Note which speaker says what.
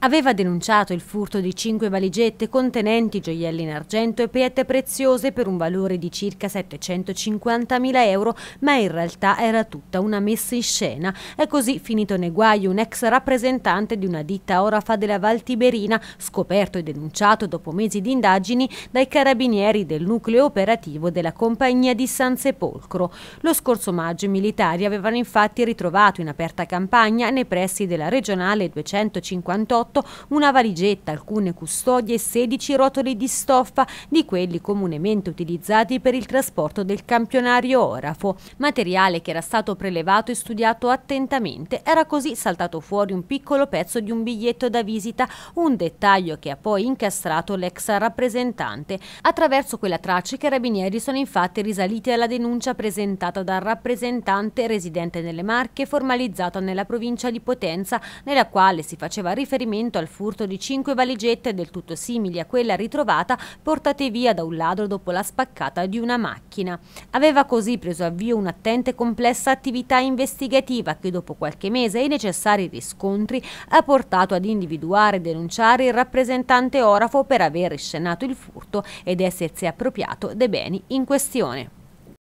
Speaker 1: aveva denunciato il furto di cinque valigette contenenti gioielli in argento e pietre preziose per un valore di circa 750.000 euro, ma in realtà era tutta una messa in scena. È così finito nei guai un ex rappresentante di una ditta orafa della Val Tiberina, scoperto e denunciato dopo mesi di indagini dai carabinieri del nucleo operativo della compagnia di San Sepolcro. Lo scorso maggio i militari avevano infatti ritrovato in aperta campagna nei pressi della regionale 258 2018 una valigetta, alcune custodie e 16 rotoli di stoffa di quelli comunemente utilizzati per il trasporto del campionario orafo, materiale che era stato prelevato e studiato attentamente. Era così saltato fuori un piccolo pezzo di un biglietto da visita, un dettaglio che ha poi incastrato l'ex rappresentante. Attraverso quella traccia i carabinieri sono infatti risaliti alla denuncia presentata dal rappresentante residente nelle Marche formalizzata nella provincia di Potenza, nella quale si faceva riferimento riferimento al furto di cinque valigette del tutto simili a quella ritrovata portate via da un ladro dopo la spaccata di una macchina. Aveva così preso avvio un'attenta e complessa attività investigativa che dopo qualche mese e i necessari riscontri ha portato ad individuare e denunciare il rappresentante orafo per aver riscenato il furto ed essersi appropriato dei beni in questione.